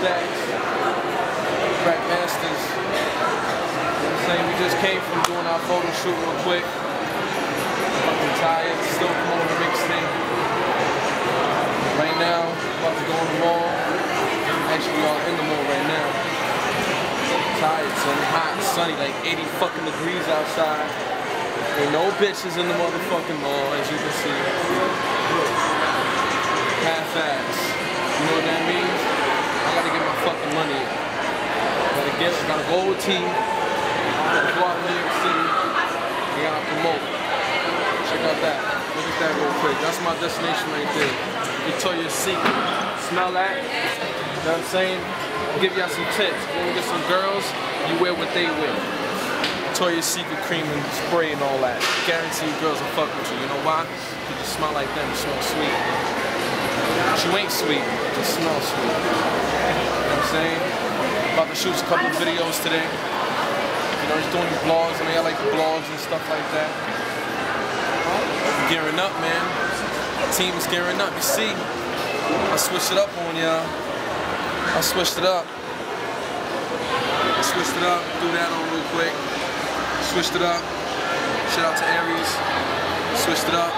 stacks. Crackmazterz. Saying? We just came from doing our photo shoot real quick. Fucking tired. Still promoting the mixtape. Right now, about to go in the mall. Actually, we are in the mall right now. Tired, son. Hot, sunny, like 80 fucking degrees outside. Ain't no bitches in the motherfucking mall, as you can see. Half-ass. You know what that means? I gotta get my fucking money in. Gotta got a gold. Gotta go out to New York City. We gotta promote. Check out that. Look at that real quick. That's my destination right there. Victoria's Secret. Smell that? You know what I'm saying? Give y'all some tips. When we get some girls, you wear what they wear. Victoria's Secret cream and spray and all that. Guarantee girls will fuck with you. You know why? Because you smell like them. You smell sweet. You ain't sweet. Just smell sweet. Saying? About to shoot a couple of videos today. You know, just doing vlogs. I mean, I like the vlogs and stuff like that. Gearing up, man. Team is gearing up. You see, I switched it up on y'all. I switched it up. I switched it up. Do that on real quick. Switched it up. Shout out to Aries. Switched it up.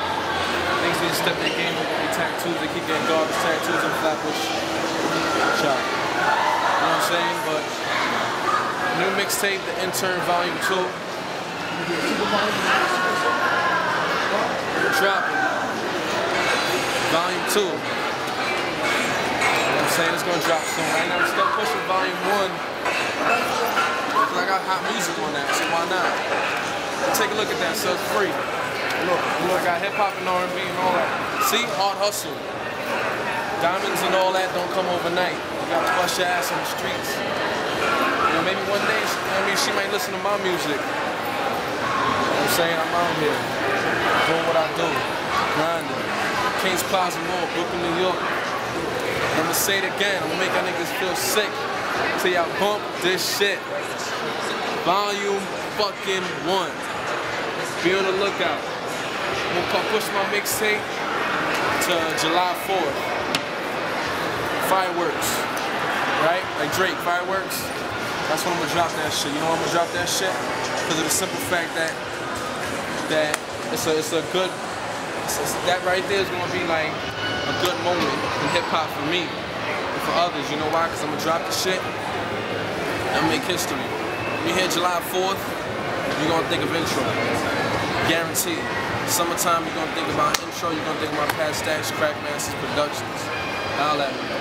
Things need to step their game up with their tattoos. They keep getting garbage tattoos and flatbush. Shout. I'm saying? But new mixtape, The Intern Volume 2. Dropping. Volume 2. You know what I'm saying? It's gonna drop soon. Right now we're still pushing volume one. Because I got hot music on that, so why not? Take a look at that, so it's free. Look, look, I got hip hop and R&B and all that. See, hard hustle. Diamonds and all that don't come overnight. Gotta bust your ass on the streets. You know, maybe one day, I mean, she might listen to my music. You know I'm saying? I'm out here doing what I do, grinding. Kings Plaza Mall, Brooklyn, New York. I'm gonna say it again. I'm gonna make y'all niggas feel sick till y'all bump this shit. Volume fucking one. Be on the lookout. I'm gonna push my mixtape to July 4th. Fireworks, right? Like Drake, fireworks. That's when I'm gonna drop that shit. You know I'm gonna drop that shit? Because of the simple fact that that it's a it's a good it's a, that right there is gonna be like a good moment in hip hop for me and for others. You know why? Because I'm gonna drop the shit and make history. You hear July 4th, you're gonna think of intro. Guaranteed. Summertime, you're gonna think about intro, you're gonna think about past stacks, Crackmazterz Productions. Holla at me.